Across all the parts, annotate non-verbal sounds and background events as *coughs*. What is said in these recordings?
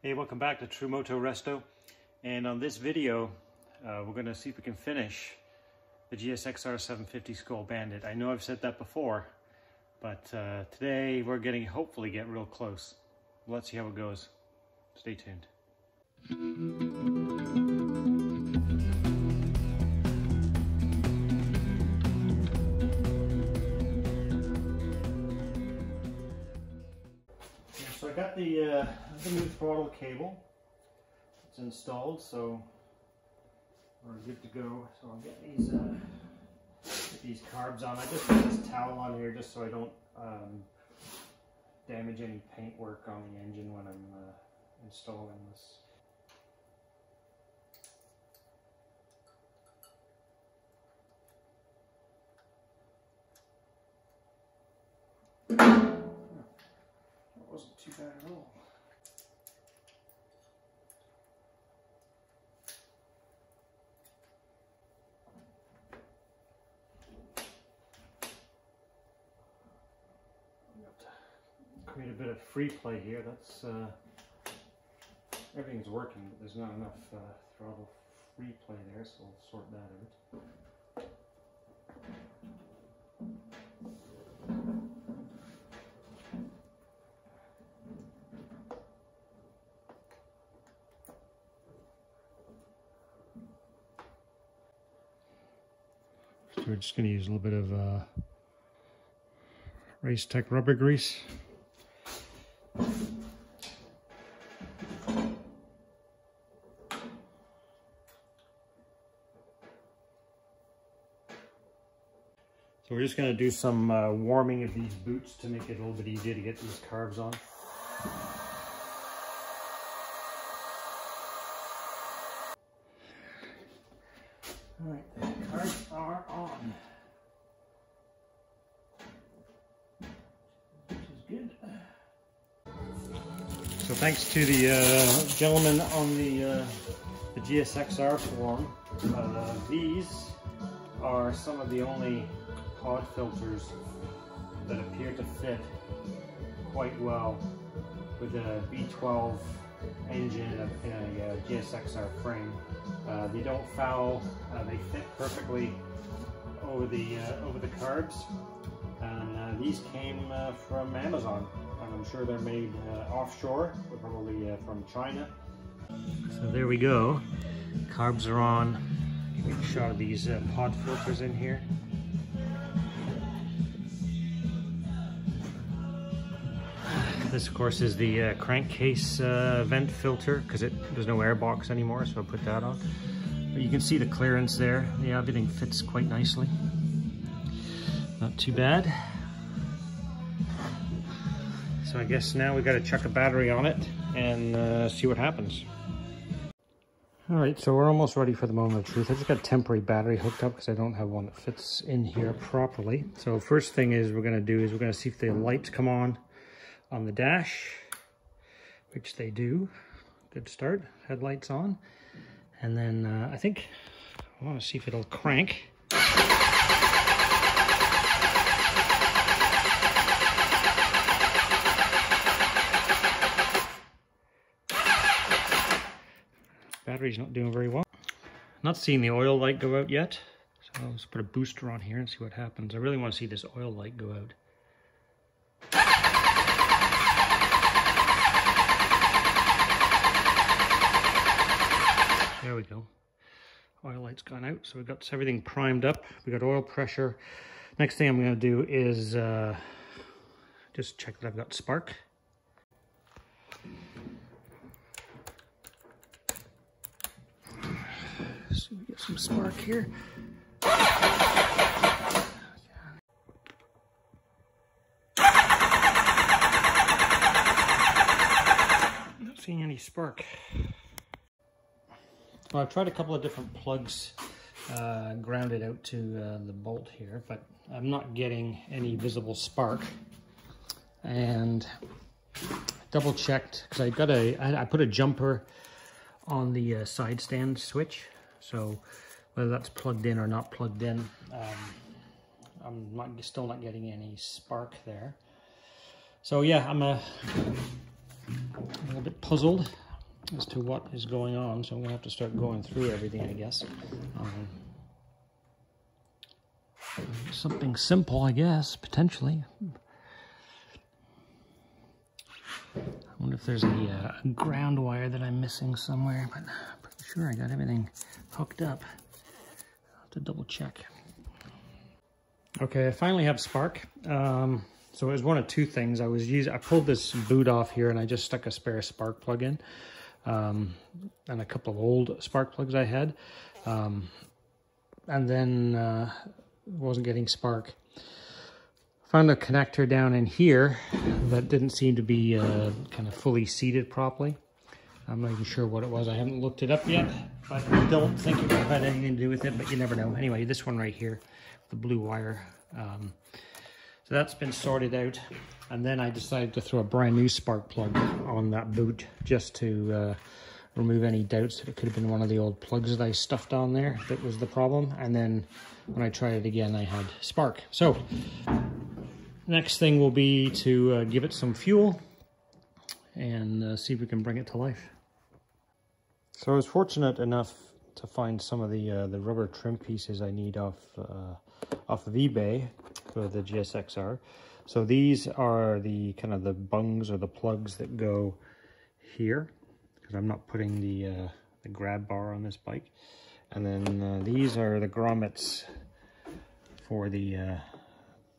Hey, welcome back to True Moto Resto. And on this video, uh, we're gonna see if we can finish the GSXR 750 Skoal Bandit. I know I've said that before, but uh, today we're getting, hopefully get real close. Let's see how it goes. Stay tuned. Got the, uh, the new throttle cable. It's installed, so we're good to go. So I'll get these uh, get these carbs on. I just put this towel on here just so I don't um, damage any paintwork on the engine when I'm uh, installing this. *coughs* *coughs* That wasn't too bad at all. create a bit of free play here. That's uh, everything's working, but there's not enough uh, throttle free play there, so I'll sort that out. We're just going to use a little bit of uh, Race Tech rubber grease. Just going to do some uh, warming of these boots to make it a little bit easier to get these carbs on. All right, the carbs are on. Is good. So thanks to the uh, gentleman on the, uh, the GSXR forum, uh, these are some of the only pod filters that appear to fit quite well with a B12 engine in a, a GSXR frame. Uh, they don't foul, uh, they fit perfectly over the uh, over the carbs. And uh, these came uh, from Amazon. And I'm sure they're made uh, offshore, probably from China. So there we go. Carbs are on. Me a shot of these pod filters in here. This, of course, is the uh, crankcase uh, vent filter because it there's no air box anymore, so I'll put that on. But you can see the clearance there. Yeah, everything fits quite nicely. Not too bad. So I guess now we got to chuck a battery on it and uh, see what happens. All right, so we're almost ready for the moment of truth. I just got a temporary battery hooked up because I don't have one that fits in here properly. So first thing is we're going to do is we're going to see if the lights come on on the dash, which they do. Good start, headlights on. And then uh, I think, I want to see if it'll crank. Battery's not doing very well. Not seeing the oil light go out yet. So let's put a booster on here and see what happens. I really want to see this oil light go out. There we go. Oil light's gone out, so we've got everything primed up. We've got oil pressure. Next thing I'm going to do is uh, just check that I've got spark. So we get some spark here. Not seeing any spark. Well, I've tried a couple of different plugs uh, grounded out to uh, the bolt here, but I'm not getting any visible spark. And double checked, because I got a, I, I put a jumper on the uh, side stand switch. So whether that's plugged in or not plugged in, um, I'm not, still not getting any spark there. So yeah, I'm a, a little bit puzzled. As to what is going on, so I'm going to have to start going through everything, I guess. Um, something simple, I guess, potentially. I wonder if there's a, uh, ground wire that I'm missing somewhere, but I'm pretty sure I got everything hooked up. I'll have to double check. Okay, I finally have spark. Um, so it was one of two things. I was using, I pulled this boot off here and I just stuck a spare spark plug in. Um, and a couple of old spark plugs I had. Um, and then uh, wasn't getting spark. Found a connector down in here that didn't seem to be uh, kind of fully seated properly. I'm not even sure what it was. I haven't looked it up yet, but I don't think it had anything to do with it, but you never know. Anyway, this one right here, the blue wire. Um, so that's been sorted out. And then I decided to throw a brand new spark plug on that boot just to uh, remove any doubts that it could have been one of the old plugs that I stuffed on there that was the problem. And then when I tried it again, I had spark. So next thing will be to uh, give it some fuel and uh, see if we can bring it to life. So I was fortunate enough to find some of the uh, the rubber trim pieces I need off uh, off of eBay for the GSXR. So these are the kind of the bungs or the plugs that go here because I'm not putting the uh, the grab bar on this bike. And then uh, these are the grommets for the uh,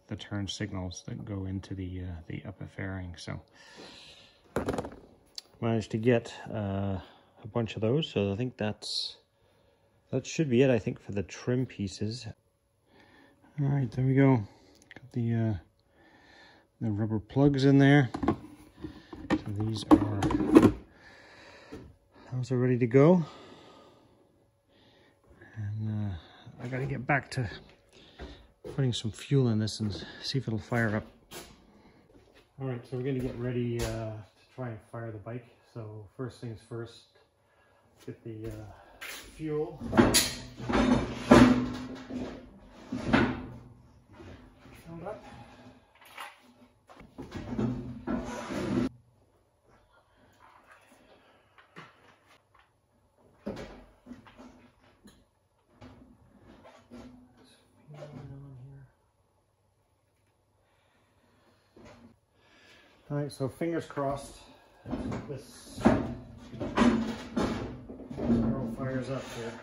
the turn signals that go into the uh, the upper fairing. So managed to get uh, a bunch of those. So I think that's that should be it. I think for the trim pieces. All right, there we go. The uh, the rubber plugs in there. So these are those are ready to go. And uh, I got to get back to putting some fuel in this and see if it'll fire up. All right, so we're going to get ready uh, to try and fire the bike. So first things first, get the uh, fuel. Up. All right, so fingers crossed this arrow fires up here.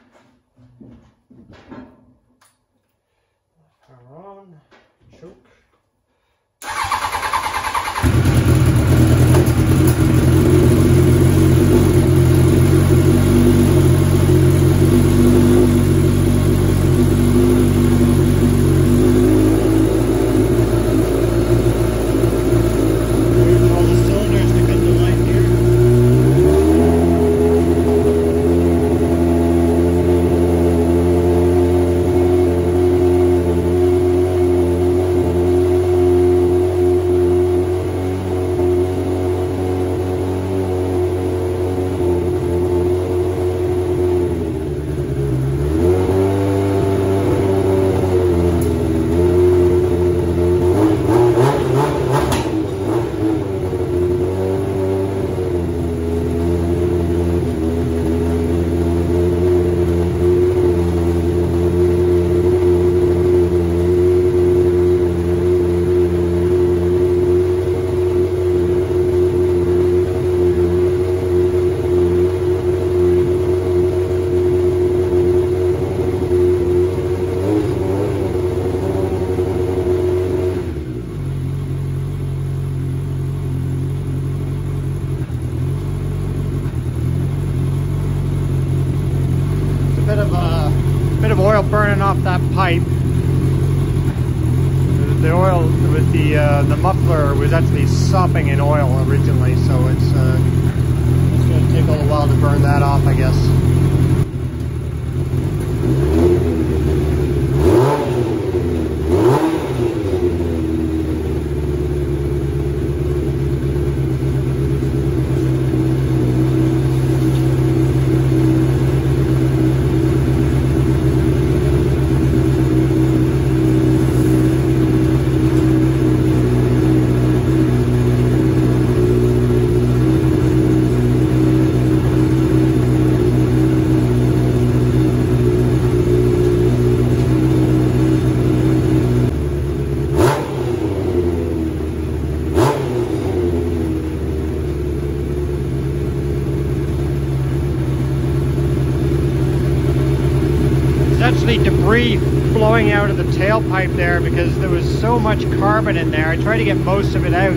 Flowing out of the tailpipe there because there was so much carbon in there. I tried to get most of it out,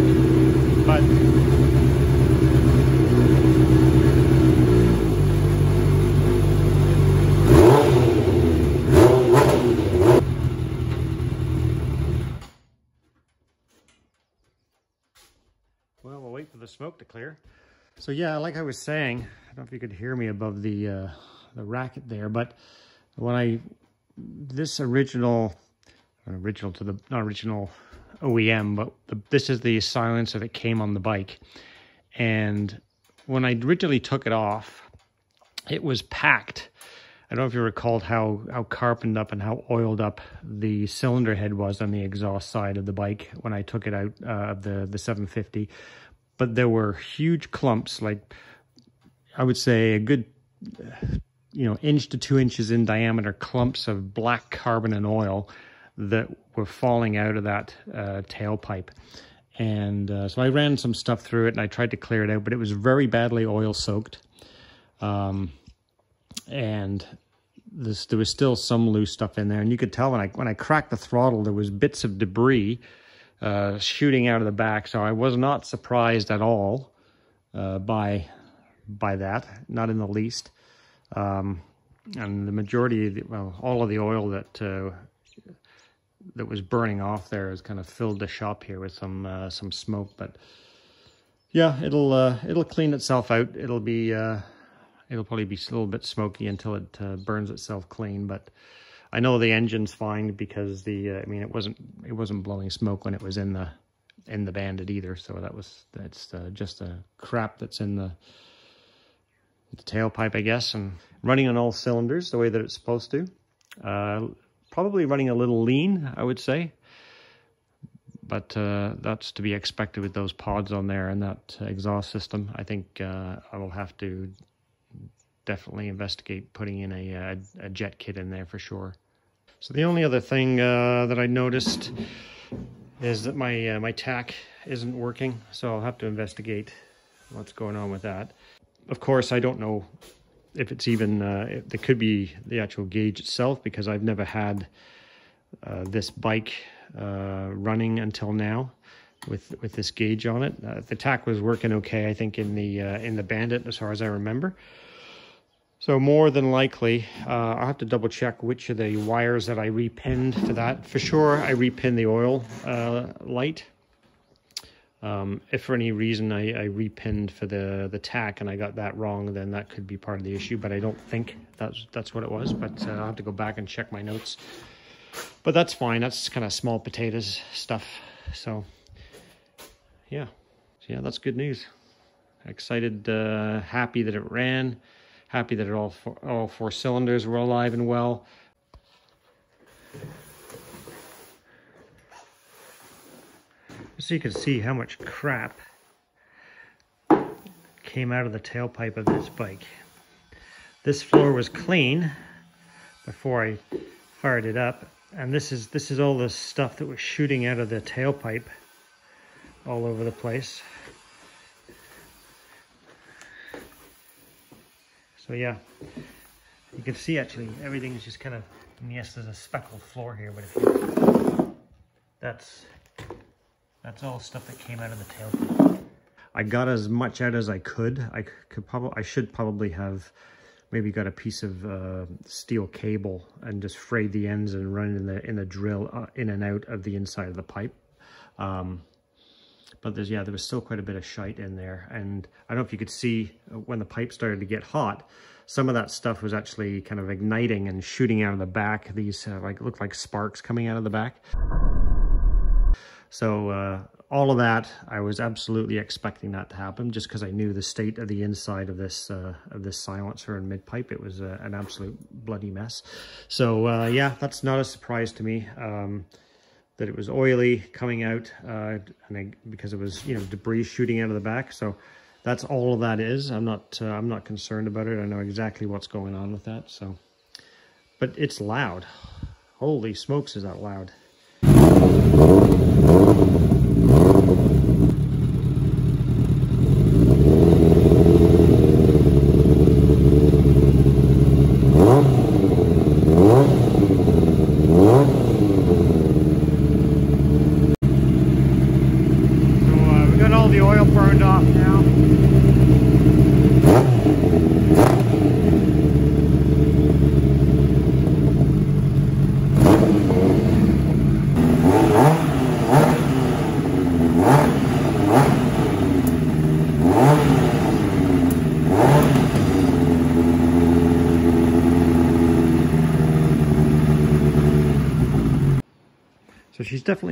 but Well, we'll wait for the smoke to clear. So yeah, like I was saying, I don't know if you could hear me above the uh, the racket there, but when I this original original to the not original OEM, but the, this is the silencer that it came on the bike, and when I originally took it off, it was packed. I don't know if you recalled how how carboned up and how oiled up the cylinder head was on the exhaust side of the bike when I took it out uh, of the the 750, but there were huge clumps, like I would say a good you know, inch to two inches in diameter clumps of black carbon and oil that were falling out of that uh, tailpipe. And uh, so I ran some stuff through it and I tried to clear it out, but it was very badly oil soaked. Um, and this, there was still some loose stuff in there. And you could tell when I, when I cracked the throttle, there was bits of debris uh, shooting out of the back. So I was not surprised at all uh, by, by that, not in the least. Um, and the majority, of the, well, all of the oil that uh, that was burning off there has kind of filled the shop here with some uh, some smoke. But yeah, it'll uh, it'll clean itself out. It'll be uh, it'll probably be a little bit smoky until it uh, burns itself clean. But I know the engine's fine because the uh, I mean it wasn't it wasn't blowing smoke when it was in the in the bandit either. So that was that's just a crap that's in the the tailpipe, I guess, and running on all cylinders the way that it's supposed to. Uh, probably running a little lean, I would say. But uh, that's to be expected with those pods on there and that exhaust system. I think uh, I will have to definitely investigate putting in a, a, jet kit in there for sure. So the only other thing uh, that I noticed is that my uh, my tach isn't working. So I'll have to investigate what's going on with that of course, I don't know if it's even, uh, it could be the actual gauge itself because I've never had uh, this bike uh, running until now with with this gauge on it. Uh, the tach was working okay, I think, in the uh, in the Bandit as far as I remember. So more than likely, uh, I'll have to double check which of the wires that I repinned to that. For sure, I repinned the oil uh, light um, if for any reason I, I repinned for the, the tach and I got that wrong, then that could be part of the issue, but I don't think that's, that's what it was, but uh, I'll have to go back and check my notes. But that's fine, that's kind of small potatoes stuff, so yeah, so, yeah, that's good news. Excited, uh, happy that it ran, happy that it all four, all four cylinders were alive and well. So you can see how much crap came out of the tailpipe of this bike. This floor was clean before I fired it up. And this is this is all the stuff that was shooting out of the tailpipe all over the place. So yeah, you can see actually everything is just kind of, yes, there's a speckled floor here, but if you, that's that's all stuff that came out of the tailpipe. I got as much out as I could. I could probably, I should probably have maybe got a piece of uh, steel cable and just frayed the ends and run in the in the drill uh, in and out of the inside of the pipe. Um, but there's yeah, there was still quite a bit of shite in there, and I don't know if you could see uh, when the pipe started to get hot. Some of that stuff was actually kind of igniting and shooting out of the back. These uh, like looked like sparks coming out of the back. So uh, all of that, I was absolutely expecting that to happen just because I knew the state of the inside of this uh, of this silencer and mid pipe. It was uh, an absolute bloody mess. So uh, yeah, that's not a surprise to me. Um, that it was oily coming out uh, and I, because it was you know debris shooting out of the back. So that's all of that is. I'm not uh, I'm not concerned about it. I know exactly what's going on with that. So, but it's loud. Holy smokes, is that loud?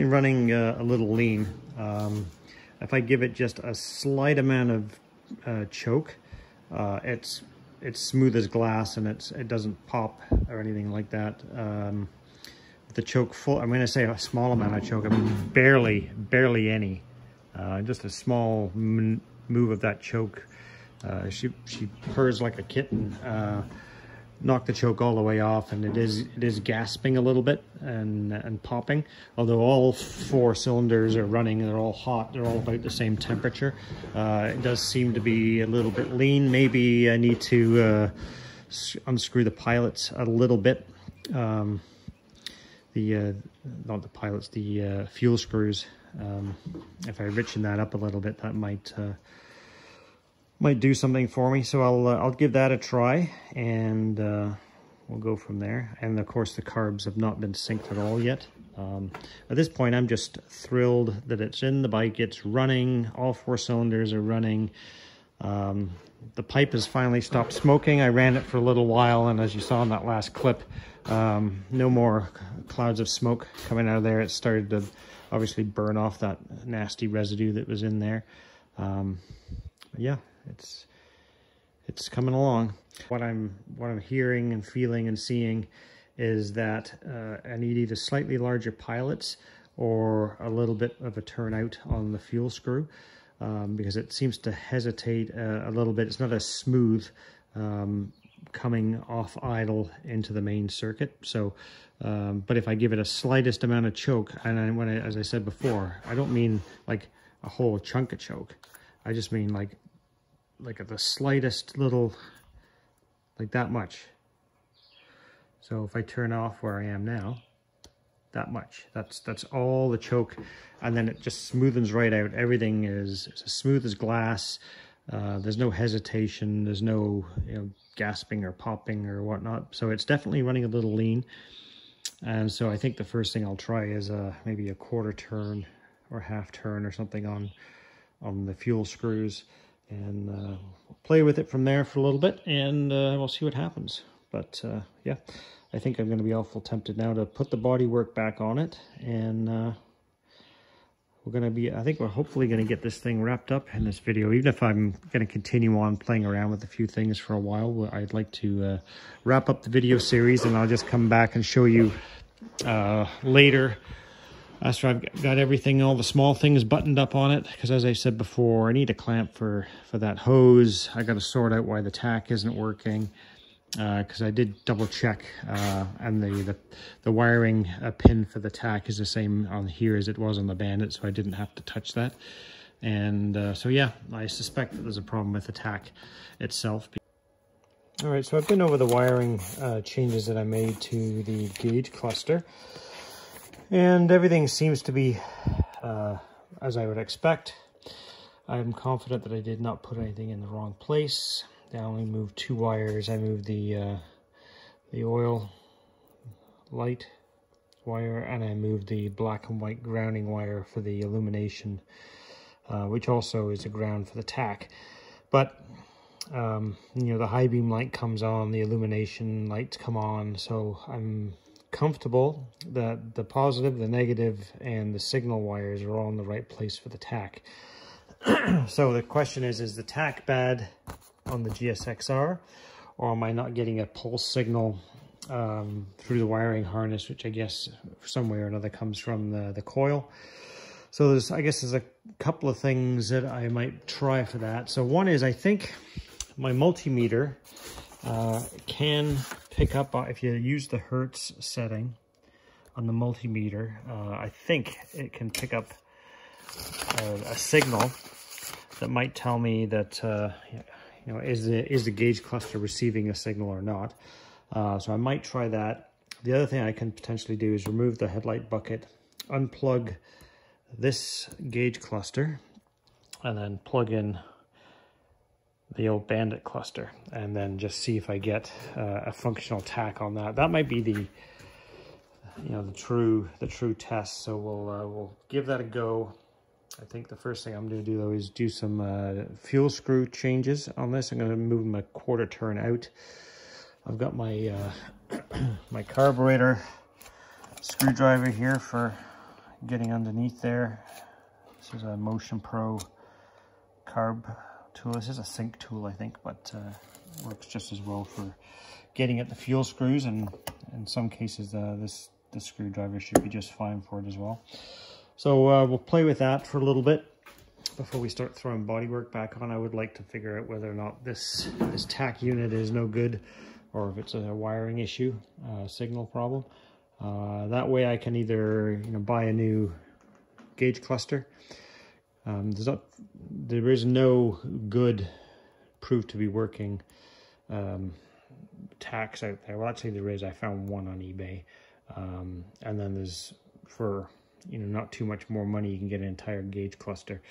Definitely running uh, a little lean. Um, if I give it just a slight amount of uh, choke, uh, it's it's smooth as glass and it's it doesn't pop or anything like that. Um, the choke full, I'm going to say a small amount of choke, I mean barely, barely any. Uh, just a small move of that choke. Uh, she, she purrs like a kitten. Knock the choke all the way off and it is it is gasping a little bit and and popping. Although all four cylinders are running they're all hot they're all about the same temperature. Uh, it does seem to be a little bit lean. Maybe I need to uh, unscrew the pilots a little bit. Um, the uh, not the pilots the uh, fuel screws. Um, if I richen that up a little bit that might uh, might do something for me. So I'll, uh, I'll give that a try and uh, we'll go from there. And of course the carbs have not been synced at all yet. Um, at this point, I'm just thrilled that it's in the bike. It's running. All four cylinders are running. Um, the pipe has finally stopped smoking. I ran it for a little while, and as you saw in that last clip, um, no more clouds of smoke coming out of there. It started to obviously burn off that nasty residue that was in there. Um, yeah, it's it's coming along. What I'm what I'm hearing and feeling and seeing is that uh, I need either slightly larger pilots or a little bit of a turnout on the fuel screw um, because it seems to hesitate uh, a little bit. It's not as smooth um, coming off idle into the main circuit. So, um, but if I give it a slightest amount of choke, and I, when I, as I said before, I don't mean like a whole chunk of choke. I just mean like like at the slightest little, like that much. So if I turn off where I am now, that much. That's that's all the choke, and then it just smoothens right out. Everything is, as smooth as glass. Uh, there's no hesitation. There's no you know gasping or popping or whatnot. So it's definitely running a little lean. And so I think the first thing I'll try is uh, maybe a quarter turn or half turn or something on on the fuel screws and uh, play with it from there for a little bit and uh, we'll see what happens. But uh, yeah, I think I'm going to be awful tempted now to put the body work back on it and uh, we're going to be, I think we're hopefully going to get this thing wrapped up in this video. Even if I'm going to continue on playing around with a few things for a while, I'd like to uh, wrap up the video series and I'll just come back and show you uh, after I've got everything, all the small things buttoned up on it, because as I said before, I need a clamp for, for that hose. I got to sort out why the tach isn't working, because uh, I did double check, uh, and the, the, the wiring uh, pin for the tach is the same on here as it was on the Bandit, so I didn't have to touch that. And uh, so yeah, I suspect that there's a problem with the tach itself. All right, so I've been over the wiring uh, changes that I made to the gauge cluster. And everything seems to be uh, as I would expect. I'm confident that I did not put anything in the wrong place. I only moved two wires. I moved the uh, the oil light wire and I moved the black and white grounding wire for the illumination, uh, which also is a ground for the tach. But, um, you know, the high beam light comes on, the illumination lights come on, so I'm comfortable that the positive, the negative, and the signal wires are all in the right place for the tach. *clears throat* so the question is, is the tach bad on the GSXR, or am I not getting a pulse signal um, through the wiring harness, which I guess some way or another comes from the, the coil. So there's, I guess there's a couple of things that I might try for that. So one is I think my multimeter uh, can pick up, if you use the Hertz setting on the multimeter, uh, I think it can pick up a, a, signal that might tell me that, uh, you know, is the, is the gauge cluster receiving a signal or not. Uh, so I might try that. The other thing I can potentially do is remove the headlight bucket, unplug this gauge cluster, and then plug in the old bandit cluster and then just see if I get uh, a functional tach on that. That might be the you know the true the true test. So we'll uh, we'll give that a go. I think the first thing I'm going to do though is do some uh, fuel screw changes on this. I'm going to move them a quarter turn out. I've got my uh, *clears throat* my carburetor screwdriver here for getting underneath there. This is a Motion Pro carb tool. This is a sync tool, I think, but uh, works just as well for getting at the fuel screws. And in some cases, uh, this, this screwdriver should be just fine for it as well. So uh, we'll play with that for a little bit before we start throwing bodywork back on. I would like to figure out whether or not this, this tach unit is no good or if it's a wiring issue, uh, signal problem. Uh, that way I can either you know buy a new gauge cluster. Um, there's not, there is no good proved to be working um, tachs out there. Well, actually there is. I found one on eBay. Um, and then there's for you know not too much more money you can get an entire gauge cluster.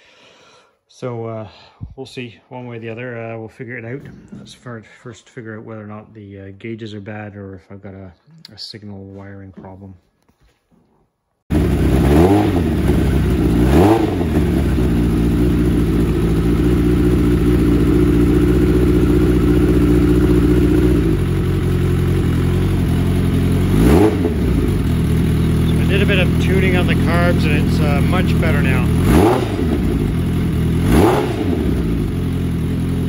So uh, we'll see one way or the other. Uh, we'll figure it out. Let's first figure out whether or not the uh, gauges are bad or if I've got a, a signal wiring problem. So I did a bit of tuning on the carbs and it's uh, much better now.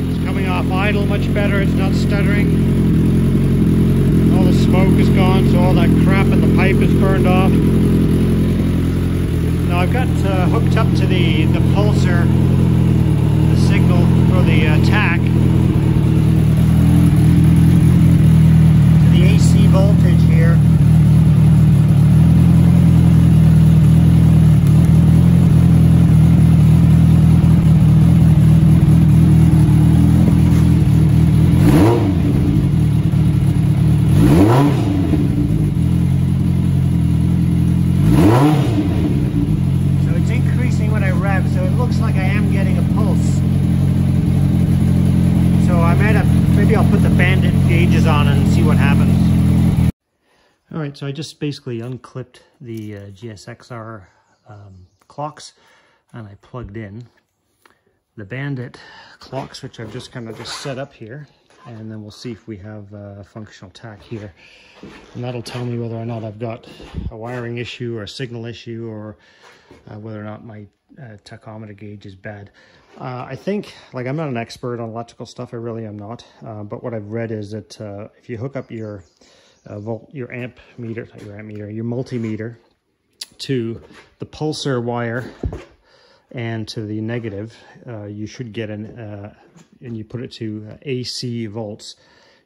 It's coming off idle much better, it's not stuttering. All the smoke is gone, so all that crap in the pipe is burned off. Now I've got uh, hooked up to the, the pulser, the signal for the uh, to the AC voltage here. right, so I just basically unclipped the uh, GSXR um, clocks and I plugged in the Bandit clocks, which I've just kind of just set up here. And then we'll see if we have a functional tach here. And that'll tell me whether or not I've got a wiring issue or a signal issue or uh, whether or not my uh, tachometer gauge is bad. Uh, I think, like I'm not an expert on electrical stuff, I really am not. Uh, but what I've read is that uh, if you hook up your uh, volt, your amp meter, your amp meter, your multimeter to the pulser wire and to the negative, uh, you should get an, uh, and you put it to AC volts,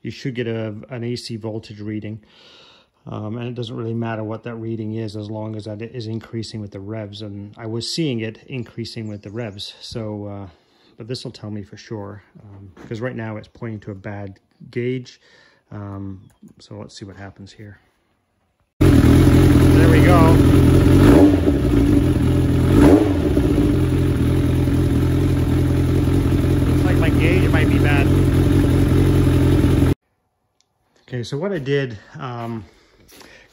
you should get a, an AC voltage reading. Um, and it doesn't really matter what that reading is as long as that is increasing with the revs. And I was seeing it increasing with the revs. So, uh, but this will tell me for sure because um, right now it's pointing to a bad gauge. Um, so let's see what happens here. There we go. Looks like my gauge might be bad. Okay, so what I did, because um,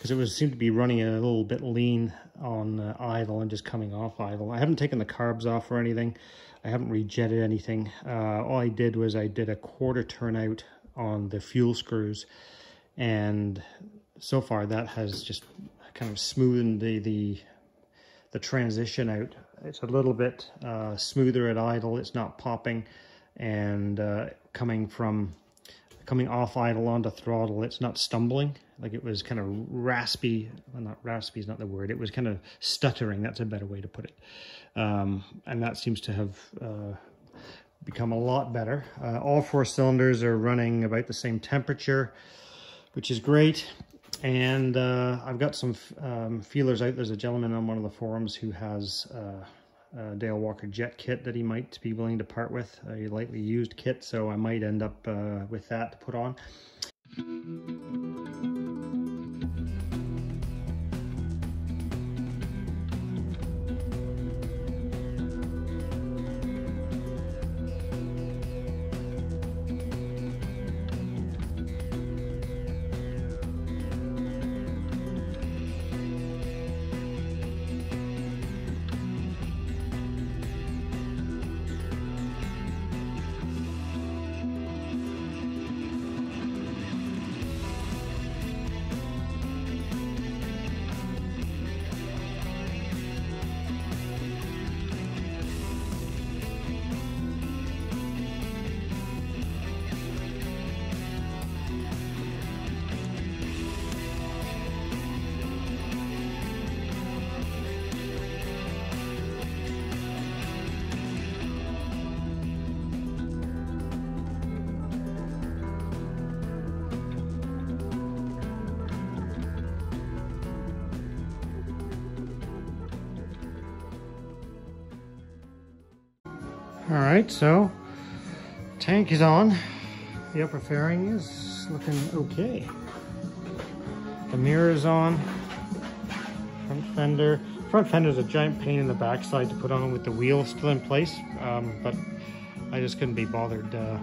it was seemed to be running a little bit lean on uh, idle and just coming off idle. I haven't taken the carbs off or anything. I haven't rejetted anything. Uh, all I did was I did a quarter turnout on the fuel screws. And so far that has just kind of smoothed the the, the transition out. It's a little bit uh, smoother at idle. It's not popping and uh, coming from coming off idle onto throttle. It's not stumbling. Like it was kind of raspy. Well not raspy is not the word. It was kind of stuttering. That's a better way to put it. Um, and that seems to have uh, become a lot better. Uh, all four cylinders are running about the same temperature, which is great. And uh, I've got some um, feelers out. There's a gentleman on one of the forums who has uh, a Dale Walker jet kit that he might be willing to part with, a lightly used kit. So I might end up uh, with that to put on. Right, so tank is on. The upper fairing is looking okay. The mirror is on. Front fender. Front fender is a giant pain in the backside to put on with the wheel still in place, um, but I just couldn't be bothered uh,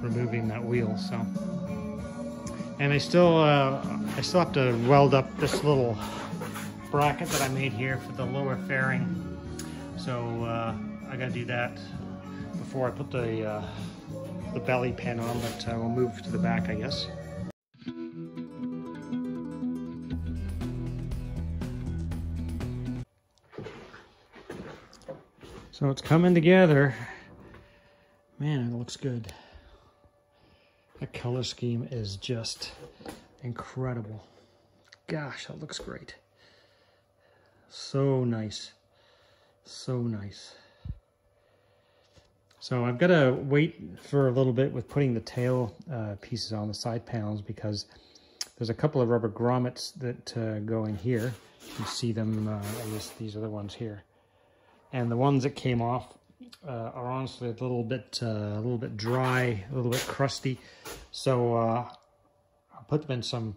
removing that wheel, so. And I still, uh, I still have to weld up this little bracket that I made here for the lower fairing. So uh, I gotta do that before I put the, uh, the belly pin on, but uh, we'll move to the back, I guess. So it's coming together. Man, it looks good. That color scheme is just incredible. Gosh, that looks great. So nice. So nice. So I've got to wait for a little bit with putting the tail uh, pieces on the side panels because there's a couple of rubber grommets that uh, go in here. You see them, uh, I guess these are the ones here. And the ones that came off uh, are honestly a little bit uh, a little bit dry, a little bit crusty. So uh, I'll put them in some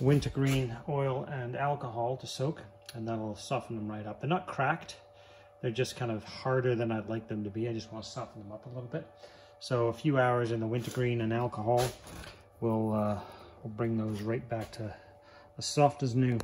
wintergreen oil and alcohol to soak, and that'll soften them right up. They're not cracked. They're just kind of harder than I'd like them to be. I just want to soften them up a little bit. So a few hours in the wintergreen and alcohol will uh, will bring those right back to as soft as new.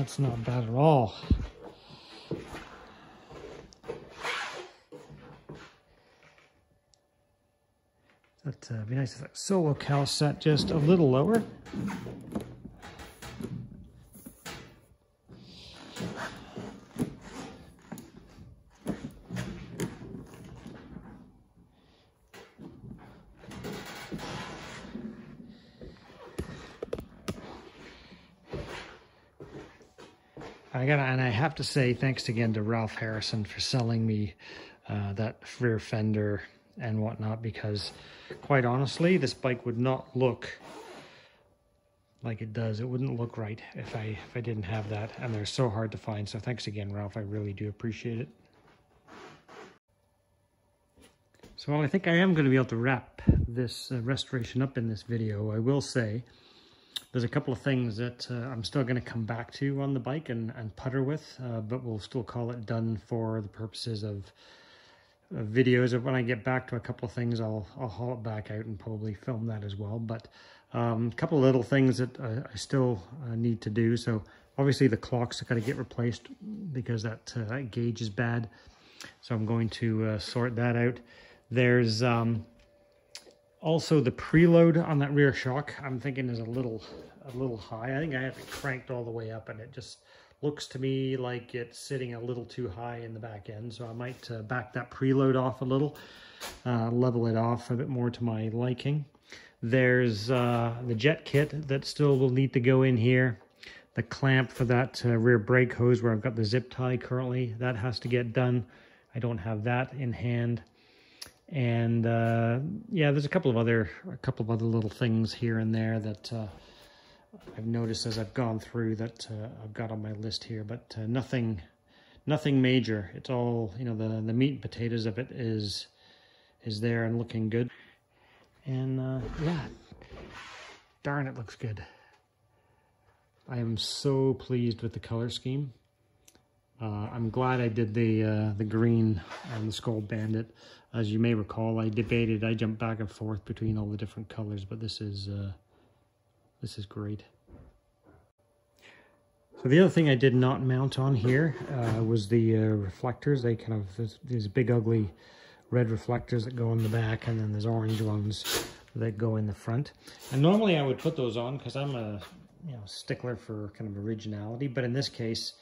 That's not bad at all. That'd uh, be nice if that solo cowl set just a little lower. I got and I have to say thanks again to Ralph Harrison for selling me uh, that rear fender and whatnot because quite honestly this bike would not look like it does. It wouldn't look right if I if I didn't have that and they're so hard to find. So thanks again Ralph. I really do appreciate it. So while I think I am going to be able to wrap this uh, restoration up in this video. I will say there's a couple of things that uh, I'm still going to come back to on the bike and, and putter with, uh, but we'll still call it done for the purposes of, of videos. When I get back to a couple of things, I'll, I'll haul it back out and probably film that as well. But um, a couple of little things that I, I still uh, need to do. So obviously the clocks are going to get replaced because that, uh, that gauge is bad. So I'm going to uh, sort that out. There's um, also the preload on that rear shock, I'm thinking is a little a little high. I think I have it cranked all the way up and it just looks to me like it's sitting a little too high in the back end. So I might uh, back that preload off a little, uh, level it off a bit more to my liking. There's uh, the jet kit that still will need to go in here. The clamp for that uh, rear brake hose where I've got the zip tie currently, that has to get done. I don't have that in hand and uh, yeah, there's a couple of other a couple of other little things here and there that uh, I've noticed as I've gone through that uh, I've got on my list here, but uh, nothing nothing major. It's all you know the the meat and potatoes of it is is there and looking good, and uh, yeah, darn it looks good. I am so pleased with the color scheme. Uh, I'm glad I did the the green on the Skoal Bandit. As you may recall, I debated, I jumped back and forth between all the different colors, but this is uh, this is great. So the other thing I did not mount on here uh, was the uh, reflectors. They kind of, these big ugly red reflectors that go in the back, and then there's orange ones that go in the front. And normally I would put those on because I'm a you know stickler for kind of originality, but in this case,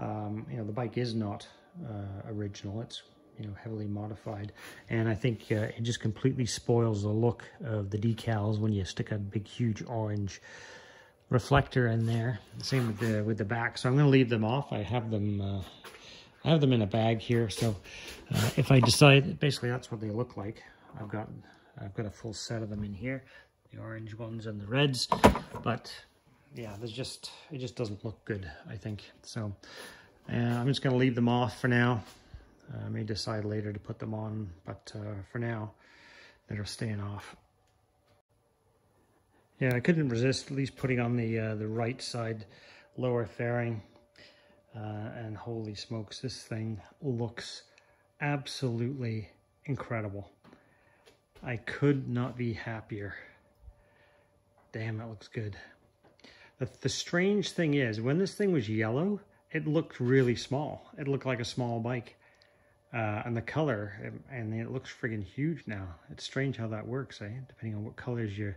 um, you know, the bike is not uh, original. It's, you know, heavily modified. And I think uh, it just completely spoils the look of the decals when you stick a big, huge orange reflector in there. Same with the with the back. So I'm going to leave them off. I have them uh, I have them in a bag here. So uh, if I decide, basically that's what they look like. I've got I've got a full set of them in here, the orange ones and the reds. But yeah, there's just, it just doesn't look good, I think. So uh, I'm just going to leave them off for now. Uh, I may decide later to put them on, but uh, for now, they're staying off. Yeah, I couldn't resist at least putting on the uh, the right side lower fairing. Uh, and holy smokes, this thing looks absolutely incredible. I could not be happier. Damn, that looks good. The, the strange thing is, when this thing was yellow, it looked really small. It looked like a small bike. Uh, and the color, and it looks friggin' huge now. It's strange how that works, eh? Depending on what colors you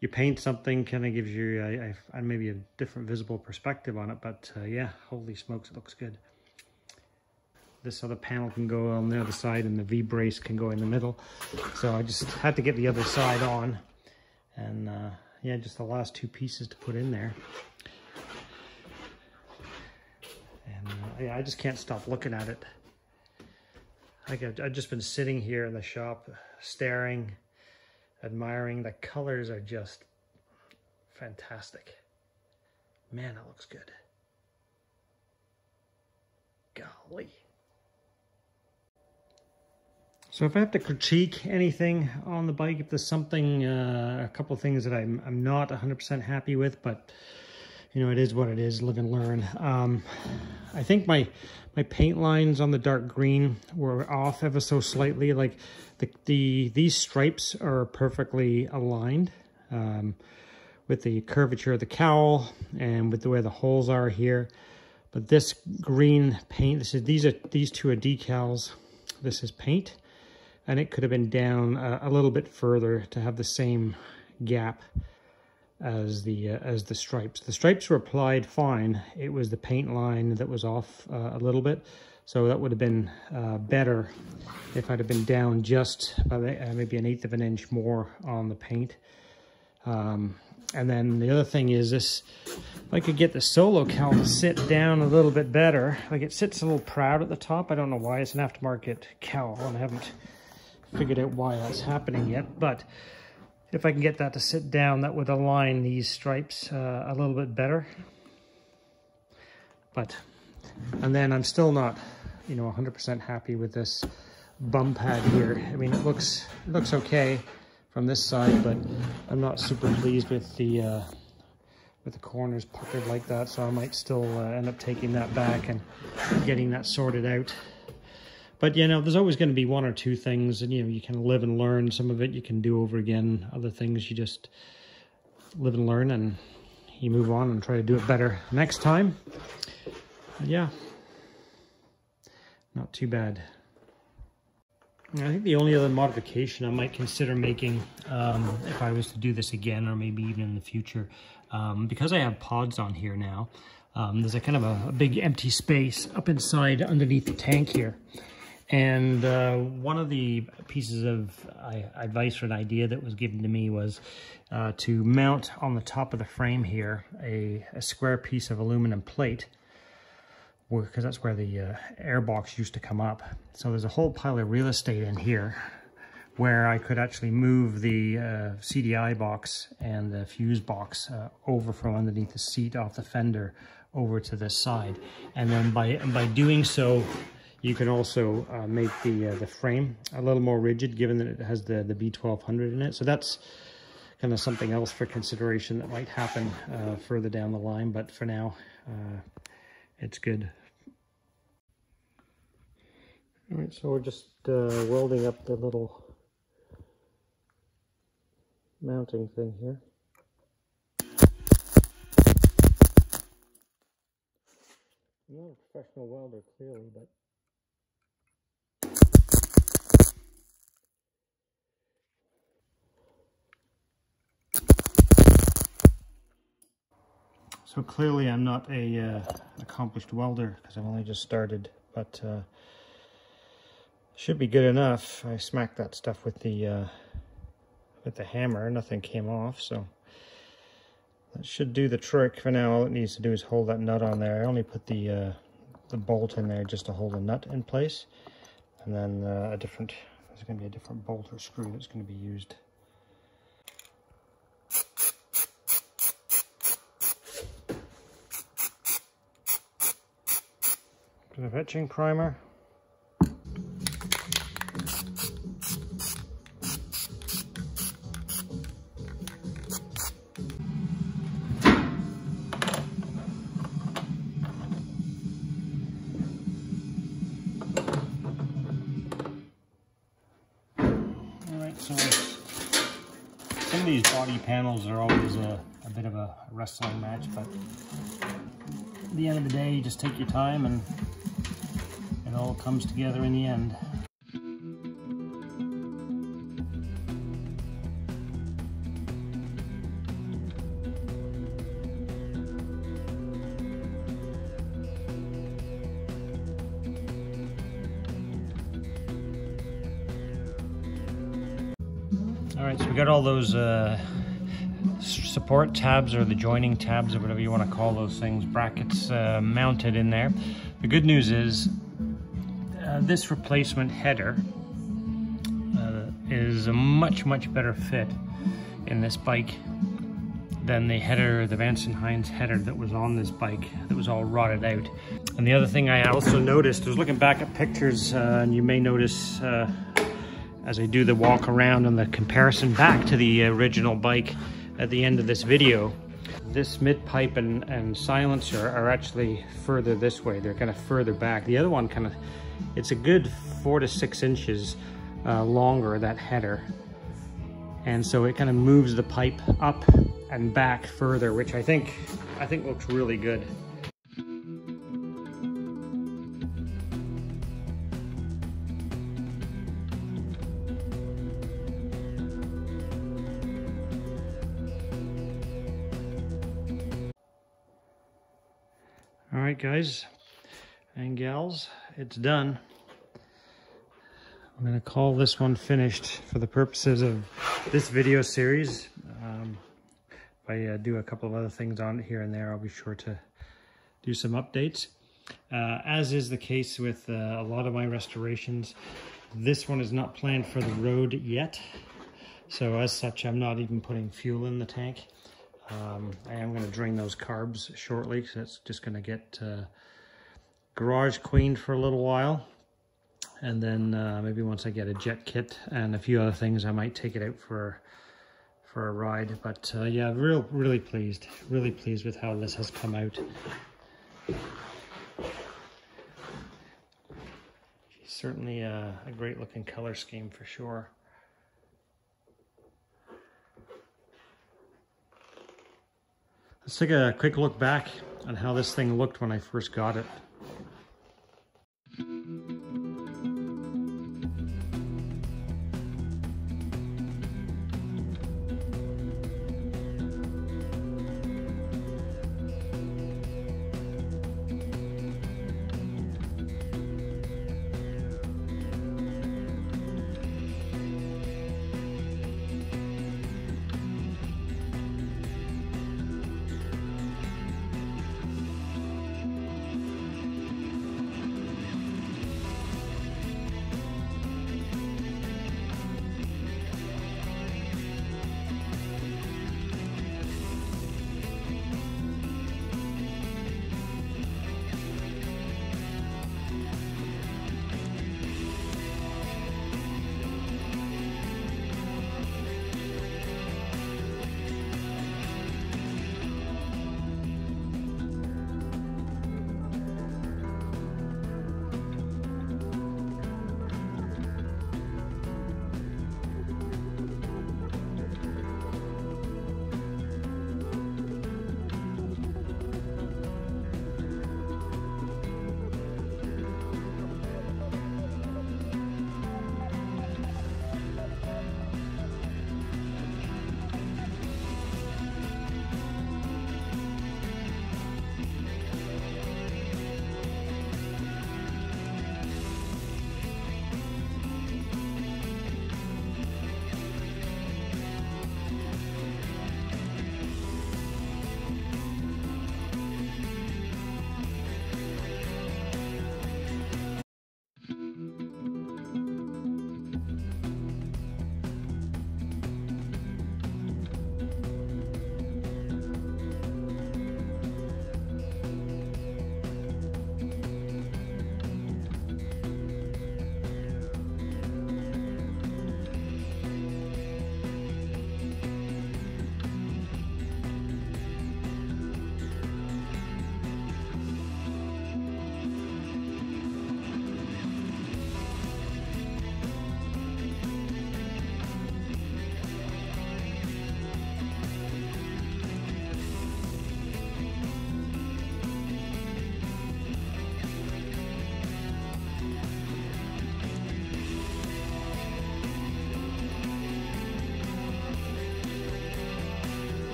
you paint something, kind of gives you a, a, maybe a different visible perspective on it. But uh, yeah, holy smokes, it looks good. This other panel can go on the other side, and the V-brace can go in the middle. So I just had to get the other side on, and uh, yeah, just the last two pieces to put in there. And uh, yeah, I just can't stop looking at it. Like I've, I've just been sitting here in the shop, staring, admiring. The colors are just fantastic. Man, that looks good. Golly. So if I have to critique anything on the bike, if there's something, uh, a couple things that I'm, I'm not 100% happy with, but you know, it is what it is, live and learn. Um, I think my my paint lines on the dark green were off ever so slightly. Like the, the these stripes are perfectly aligned um, with the curvature of the cowl and with the way the holes are here. But this green paint, this is these are these two are decals. This is paint and it could have been down a, a little bit further to have the same gap as the uh, as the stripes. The stripes were applied fine. It was the paint line that was off uh, a little bit. So that would have been uh, better if I'd have been down just by uh, maybe an eighth of an inch more on the paint. Um, and then the other thing is this, if I could get the solo cowl to sit down a little bit better, like it sits a little proud at the top. I don't know why, it's an aftermarket cowl and I haven't figured out why that's happening yet, but if I can get that to sit down, that would align these stripes uh, a little bit better. But, and then I'm still not, you know, 100% happy with this bum pad here. I mean, it looks, it looks okay, from this side, but I'm not super pleased with the uh, with the corners puckered like that, so I might still uh, end up taking that back and getting that sorted out. But, you know, there's always going to be one or two things, and, you know, you can live and learn. Some of it you can do over again. Other things you just live and learn, and you move on and try to do it better next time. But yeah, not too bad. I think the only other modification I might consider making um, if I was to do this again or maybe even in the future, um, because I have pods on here now, um, there's a kind of a, a, big empty space up inside underneath the tank here. And uh, one of the pieces of advice or an idea that was given to me was uh, to mount on the top of the frame here a, a square piece of aluminum plate because that's where the uh, air box used to come up. So there's a whole pile of real estate in here where I could actually move the uh, CDI box and the fuse box uh, over from underneath the seat off the fender over to this side. And then by, by doing so, you can also uh, make the uh, the frame a little more rigid given that it has the, the B1200 in it. So that's kind of something else for consideration that might happen uh, further down the line. But for now, uh, it's good. All right, so we're just uh, welding up the little mounting thing here. I'm not a professional welder, clearly, but So clearly I'm not a uh, accomplished welder because I've only just started, but uh, should be good enough. I smacked that stuff with the uh, with the hammer, nothing came off, so that should do the trick. For now, all it needs to do is hold that nut on there. I only put the uh, the bolt in there just to hold the nut in place, and then uh, a different. There's going to be a different bolt or screw that's going to be used. Bit of etching primer. so some of these body panels are always a, a bit of a wrestling match, but at the end of the day, you just take your time and all comes together in the end. All right, so we got all those uh, support tabs or the joining tabs or whatever you want to call those things, brackets uh, mounted in there. The good news is uh, this replacement header uh, is a much, much better fit in this bike than the header, the Vance & Hines header that was on this bike that was all rotted out. And the other thing I also noticed was looking back at pictures, uh, and you may notice uh, as I do the walk around and the comparison back to the original bike at the end of this video, this mid pipe and, and silencer are actually further this way. They're kind of further back. The other one kind of it's a good four to six inches uh, longer, that header. And so it kind of moves the pipe up and back further, which I think, I think looks really good. All right, guys and gals, it's done. I'm to call this one finished for the purposes of this video series. Um, if I uh, do a couple of other things on it here and there, I'll be sure to do some updates. Uh, as is the case with uh, a lot of my restorations, this one is not planned for the road yet. So as such, I'm not even putting fuel in the tank. Um, I am going to drain those carbs shortly, so it's just going to get uh, garage cleaned for a little while. And then uh, maybe once I get a jet kit and a few other things, I might take it out for for a ride. But uh, yeah, real really pleased, really pleased with how this has come out. certainly a, a great looking color scheme for sure. Let's take a quick look back on how this thing looked when I first got it.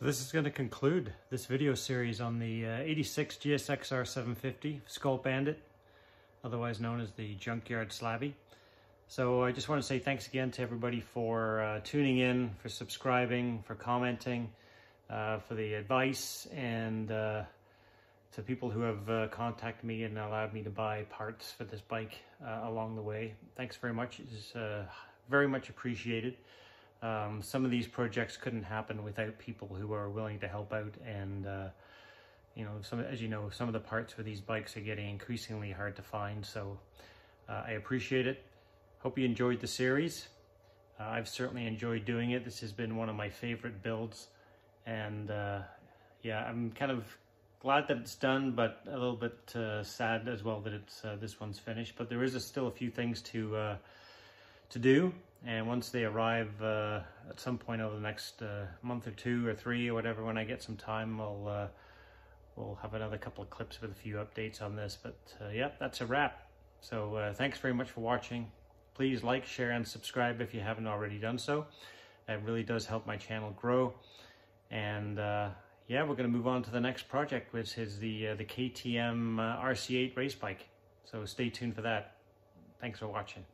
So this is going to conclude this video series on the uh, 86 GSXR 750 Skoal Bandit, otherwise known as the Junkyard Slabbie. So I just want to say thanks again to everybody for uh, tuning in, for subscribing, for commenting, uh, for the advice, and uh, to people who have uh, contacted me and allowed me to buy parts for this bike uh, along the way. Thanks very much. It's very much appreciated. Um, some of these projects couldn't happen without people who are willing to help out and uh, you know, some, as you know, some of the parts for these bikes are getting increasingly hard to find. So uh, I appreciate it. Hope you enjoyed the series. Uh, I've certainly enjoyed doing it. This has been one of my favorite builds. And uh, yeah, I'm kind of glad that it's done, but a little bit uh, sad as well that it's uh, this one's finished. But there is a, still a few things to to do and once they arrive uh, at some point over the next uh, month or two or three or whatever, when I get some time, I'll uh, we'll have another couple of clips with a few updates on this. But uh, yeah, that's a wrap. So uh, thanks very much for watching. Please like, share, and subscribe if you haven't already done so. It really does help my channel grow. And uh, yeah, we're going to move on to the next project, which is the the KTM uh, RC8 race bike. So stay tuned for that. Thanks for watching.